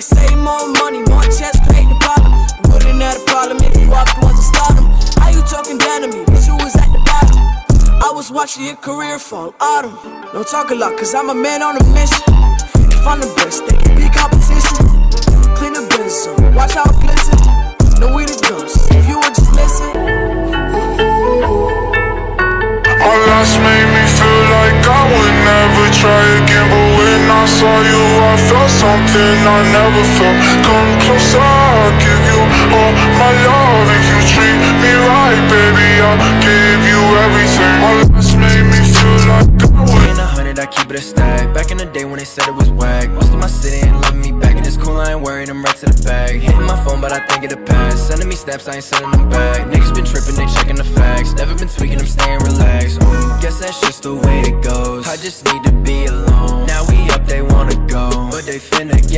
They say more money, more chance create the problem. Wouldn't have a problem if you walked once and start them. How you talking down to me? But you was at the bottom. I was watching your career fall autumn. Don't talk a lot, cause I'm a man on a mission. If I'm the best, they can be competition. Clean the biz up, watch how it glisten. No, we the ghosts, if you would just listen. Our loss made me something I never felt Come closer, I'll give you all my love If you treat me right, baby, I'll give you everything Our last made me feel like I would In a hundred, I keep it a stack. Back in the day when they said it was whack. Most of my city ain't loving me back. And it's cool, I ain't worried, I'm right to the bag. Hitting my phone, but I think it'll pass. Sending me snaps, I ain't sending them back. Niggas been tripping, they checking the facts. Never been tweaking, I'm staying relaxed. Ooh, guess that's just the way it goes. I just need to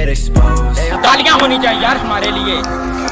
तालियाँ होनी चाहिए यार हमारे लिए।